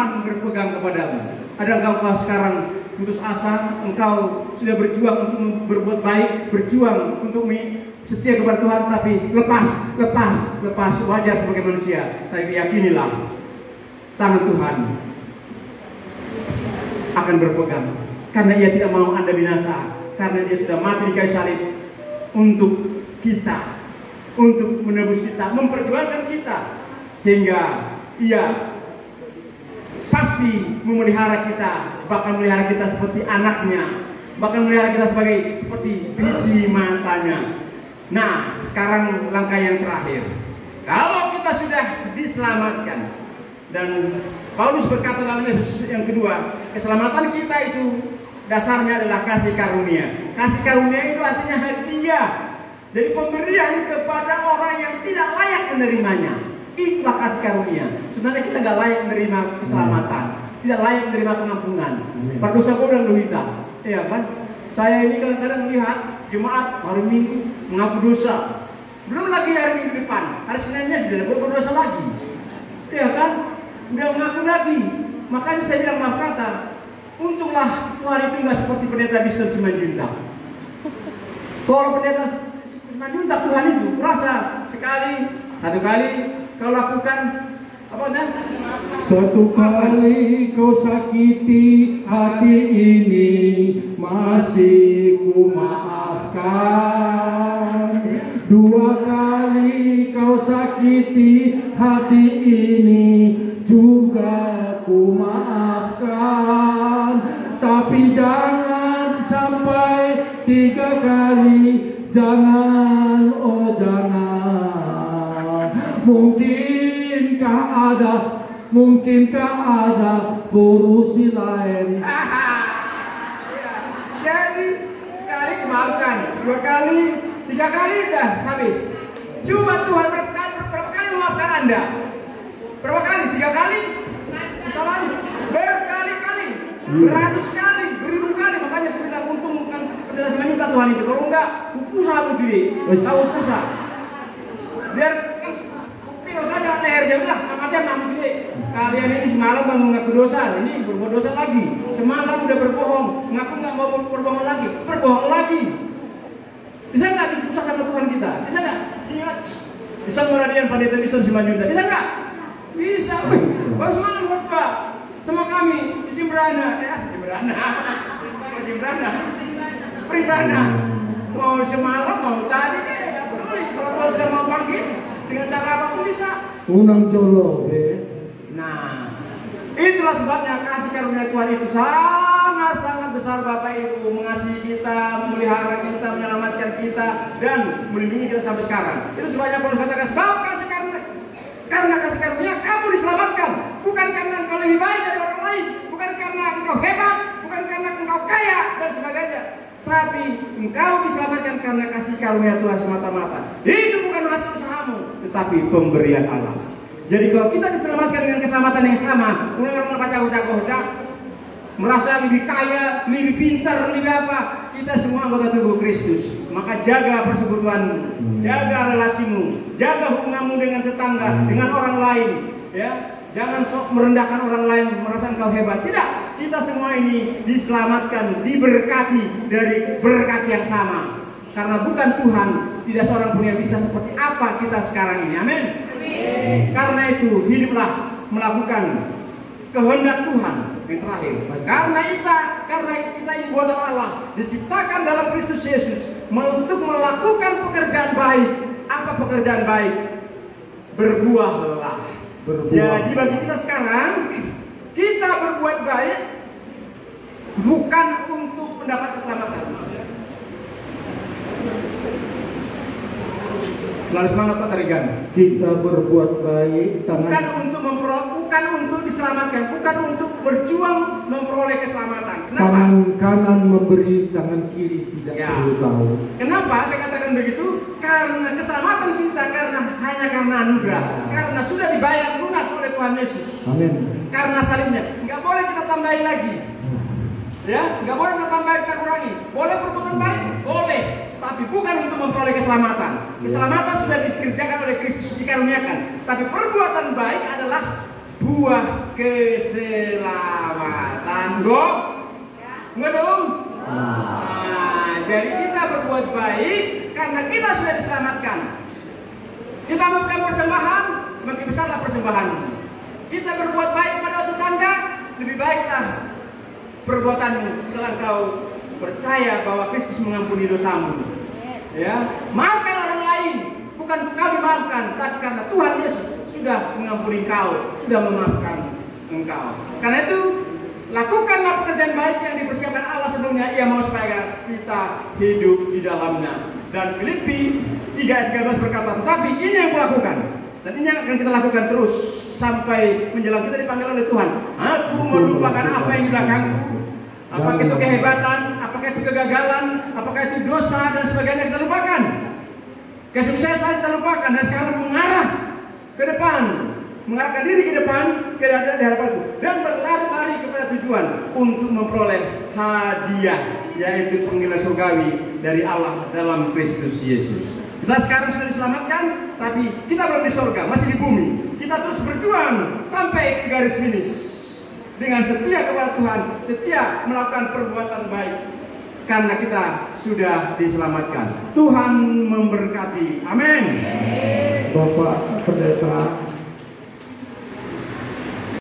Tuhan berpegang kepadamu. Ada engkau sekarang putus asa, engkau sudah berjuang untuk berbuat baik, berjuang untuk setia kepada Tuhan, tapi lepas, lepas, lepas, wajar sebagai manusia. Tapi yakinilah, tangan Tuhan akan berpegang. Karena ia tidak mau Anda binasa, karena dia sudah mati di kayu salib untuk kita, untuk menebus kita, memperjuangkan kita, sehingga ia pasti memelihara kita, bahkan memelihara kita seperti anaknya, bahkan memelihara kita sebagai seperti biji matanya. Nah, sekarang langkah yang terakhir. Kalau kita sudah diselamatkan dan Paulus berkata dalam Efesus yang kedua, keselamatan kita itu dasarnya adalah kasih karunia. Kasih karunia itu artinya hadiah. Jadi pemberian kepada orang yang tidak layak menerimanya. Itulah kasih karunia. Sebenarnya kita nggak layak menerima keselamatan, tidak layak menerima pengampunan. Pak dosa godang dohita, ya kan? Saya ini kadang-kadang melihat jemaat hari Minggu mengaku dosa. Belum lagi hari Minggu depan, hari Seninnya sudah berdosa lagi. Ya kan? Udah mengaku lagi. Makanya saya bilang maaf kata, untunglah Tuhan itu nggak seperti pendeta Mister Simanjuntak. Kalau pendeta Simanjuntak Tuhan itu merasa sekali, satu kali kau lakukan apa dah? Suatu kali kau sakiti hati ini masih ku maafkan. Dua kali kau sakiti hati ini juga ku maafkan. Tapi jangan sampai tiga kali, jangan Mungkinkah ada, mungkinkah ada urusi lain? Jadi sekali kemaafkan, dua kali, tiga kali udah habis. Cuma Tuhan berapa kali, berapa kali memaafkan Anda? Berapa kali? Tiga kali? Kesalahan berkali-kali, beratus kali, beribu kali. Makanya aku bilang untung bukan penjelasan menyuka Tuhan itu. Kalau enggak, pusat aku sih. Tahu pusat. Biar bilang, mati mama sini. Kalian ini semalam baru mengaku dosa, ini berbuat dosa lagi. Semalam udah berbohong, ngaku nggak mau berbohong lagi, berbohong lagi. Bisa nggak dipusat sama Tuhan kita? Bisa nggak? Ingat, bisa meradian pendeta Kristen Simanjunta. Bisa nggak? Bisa. Wih, baru semalam khotbah sama kami di Jimbrana, ya Jimbrana, Jimbrana, Pribrana. Mau semalam, mau tadi, ya. Kalau kau sudah mau panggil, dengan cara apa pun bisa. Unang jolo, be. Nah, itulah sebabnya kasih karunia Tuhan itu sangat-sangat besar Bapak Ibu mengasihi kita, memelihara kita, menyelamatkan kita dan melindungi kita sampai sekarang. Itu sebabnya Paulus katakan sebab kasih karunia karena kasih karunia kamu diselamatkan bukan karena engkau lebih baik dari orang lain, bukan karena engkau hebat, bukan karena engkau kaya dan sebagainya. Tapi engkau diselamatkan karena kasih karunia Tuhan semata-mata. Itu bukan hasil usahamu, tetapi pemberian Allah. Jadi kalau kita diselamatkan dengan keselamatan yang sama, orang-orang baca jago dah merasa lebih kaya, lebih pintar, lebih apa, kita semua anggota tubuh Kristus. Maka jaga persekutuan, jaga relasimu, jaga hubunganmu dengan tetangga, dengan orang lain, ya. Jangan sok merendahkan orang lain, merasa engkau hebat. Tidak, kita semua ini diselamatkan, diberkati dari berkat yang sama. Karena bukan Tuhan, tidak seorang pun yang bisa seperti apa kita sekarang ini. Amin. Karena itu hiduplah melakukan kehendak Tuhan yang terakhir. Karena kita, karena kita ini buatan Allah, diciptakan dalam Kristus Yesus untuk melakukan pekerjaan baik. Apa pekerjaan baik? Berbuahlah. Berbuah. Jadi bagi kita sekarang, kita berbuat baik bukan untuk mendapat keselamatan. Lalu semangat Pak Tarigan. Kita berbuat baik Bukan tangan untuk mempero- bukan untuk diselamatkan, bukan untuk berjuang memperoleh keselamatan. Kenapa? tangan kanan memberi, tangan kiri tidak Ya. perlu tahu. Kenapa saya katakan begitu? Karena keselamatan kita karena hanya karena anugerah, karena sudah dibayar lunas oleh Tuhan Yesus. Amin. Karena salibnya, nggak boleh kita tambahin lagi. Ya, nggak boleh kita tambahin, kita kurangi. Boleh perbuatan baik, boleh, tapi bukan untuk memperoleh keselamatan. Keselamatan sudah dikerjakan oleh Kristus dikaruniakan. Tapi perbuatan baik adalah buah keselamatan. Go? Enggak dong? Nah, jadi kita berbuat baik karena kita sudah diselamatkan. Kita memberikan persembahan, semakin besarlah persembahan. Kita berbuat baik pada tetangga, lebih baiklah perbuatanmu setelah engkau percaya bahwa Kristus mengampuni dosamu. Ya, maafkan orang lain, bukan kau dimaafkan, tapi karena Tuhan Yesus sudah mengampuni engkau, sudah memaafkan engkau. Karena itu lakukanlah pekerjaan baik yang dipersiapkan Allah sebelumnya. Ia mau supaya kita hidup di dalamnya. Dan Filipi 3 ayat 13 berkata, tetapi ini yang kulakukan. Dan ini yang akan kita lakukan terus sampai menjelang kita dipanggil oleh Tuhan. Aku melupakan apa yang di belakangku. Apakah itu kehebatan, apakah itu kegagalan, apakah itu dosa? Dan sebagainya. Kita lupakan. Kesuksesan kita lupakan. Dan sekarang mengarah ke depan, mengarahkan diri ke depan ke di hadapanku dan berlari-lari kepada tujuan untuk memperoleh hadiah yaitu panggilan surgawi dari Allah dalam Kristus Yesus. Kita sekarang sudah diselamatkan, tapi kita belum di surga, masih di bumi. Kita terus berjuang sampai ke garis finish. Dengan setia kepada Tuhan, setia melakukan perbuatan baik karena kita sudah diselamatkan. Tuhan memberkati. Amin. Bapak Pendeta